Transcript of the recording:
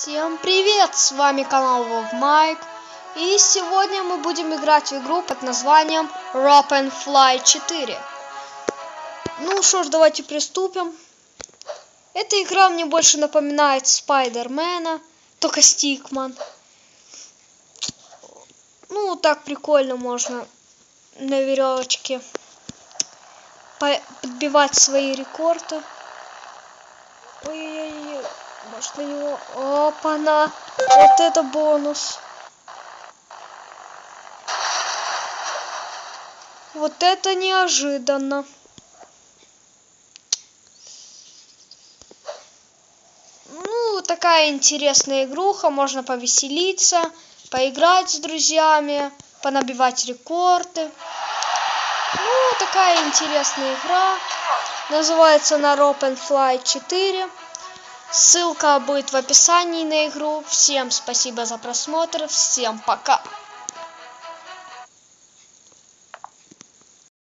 Всем привет! С вами канал Вов Майк. И сегодня мы будем играть в игру под названием Rope and Fly 4. Ну что ж, давайте приступим. Эта игра мне больше напоминает Спайдермена, только Стикман. Ну, так прикольно можно на веревочке подбивать свои рекорды. Ой-ой-ой, может на него... Опа-на! Вот это бонус! Вот это неожиданно! Ну, такая интересная игруха, можно повеселиться, поиграть с друзьями, понабивать рекорды. Ну, такая интересная игра. Называется на Rope and Fly 4. Ссылка будет в описании на игру. Всем спасибо за просмотр. Всем пока.